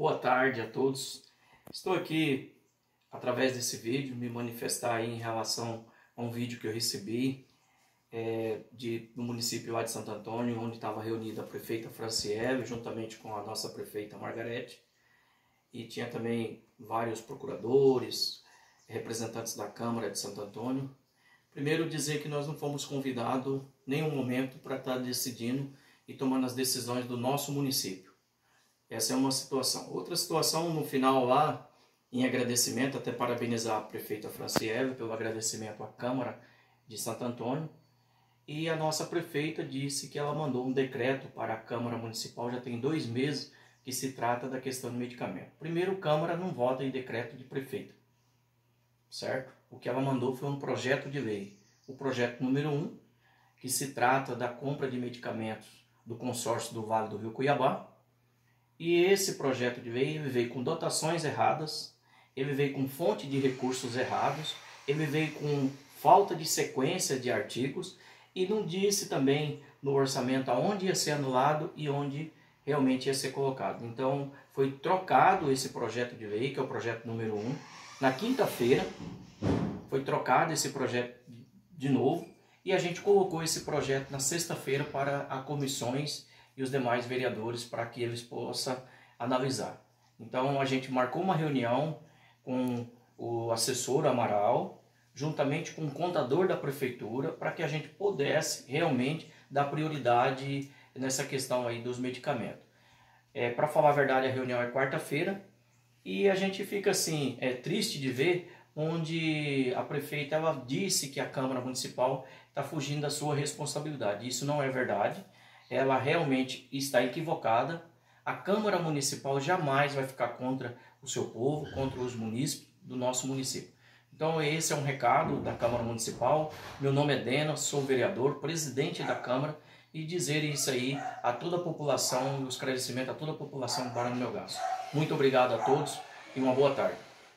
Boa tarde a todos. Estou aqui, através desse vídeo, me manifestar em relação a um vídeo que eu recebi é, de, no município lá de Santo Antônio, onde estava reunida a prefeita Franciele, juntamente com a nossa prefeita Margarete, e tinha também vários procuradores, representantes da Câmara de Santo Antônio. Primeiro dizer que nós não fomos convidados nenhum momento para estar decidindo e tomando as decisões do nosso município. Essa é uma situação. Outra situação, no final lá, em agradecimento, até parabenizar a prefeita Franciele pelo agradecimento à Câmara de Santo Antônio. E a nossa prefeita disse que ela mandou um decreto para a Câmara Municipal, já tem dois meses que se trata da questão do medicamento. Primeiro, Câmara não vota em decreto de prefeito, certo? O que ela mandou foi um projeto de lei. O projeto número um, que se trata da compra de medicamentos do consórcio do Vale do Rio Cuiabá, e esse projeto de lei veio com dotações erradas, ele veio com fonte de recursos errados, ele veio com falta de sequência de artigos e não disse também no orçamento aonde ia ser anulado e onde realmente ia ser colocado. Então foi trocado esse projeto de lei, que é o projeto número 1. Na quinta-feira foi trocado esse projeto de novo e a gente colocou esse projeto na sexta-feira para as comissões e os demais vereadores para que eles possam analisar. Então a gente marcou uma reunião com o assessor Amaral, juntamente com o contador da prefeitura, para que a gente pudesse realmente dar prioridade nessa questão aí dos medicamentos. É, para falar a verdade, a reunião é quarta-feira e a gente fica assim, é triste de ver onde a prefeita ela disse que a Câmara Municipal está fugindo da sua responsabilidade. Isso não é verdade ela realmente está equivocada. A Câmara Municipal jamais vai ficar contra o seu povo, contra os munícipes do nosso município. Então esse é um recado da Câmara Municipal. Meu nome é Dena, sou vereador, presidente da Câmara e dizer isso aí a toda a população, o esclarecimento a toda a população do Barão do Melgaço. Muito obrigado a todos e uma boa tarde.